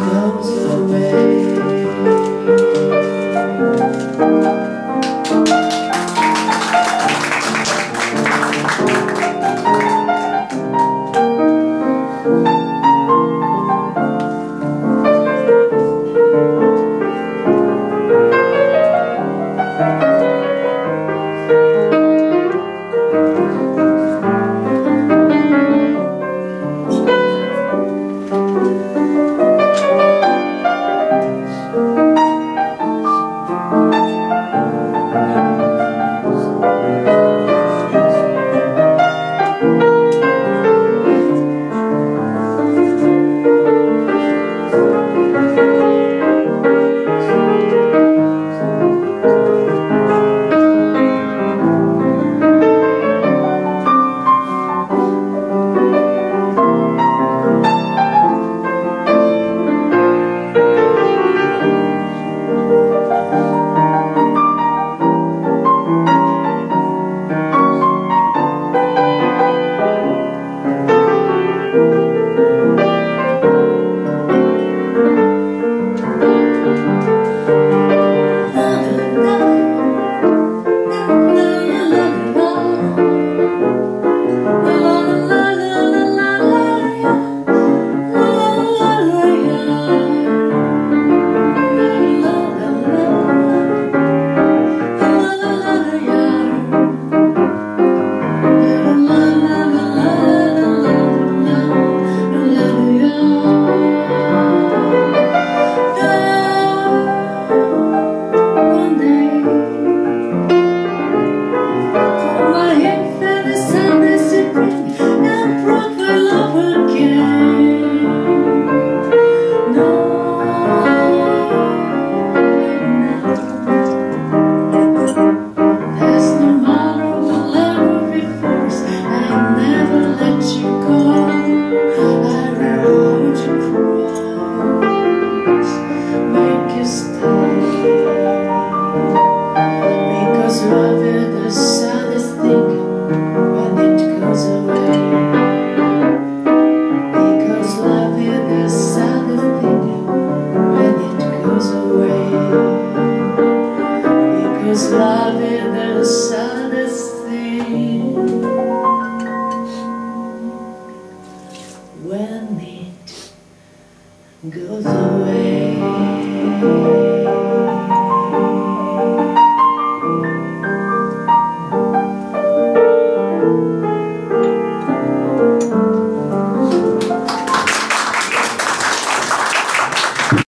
comes the away. Love is the saddest thing When it goes away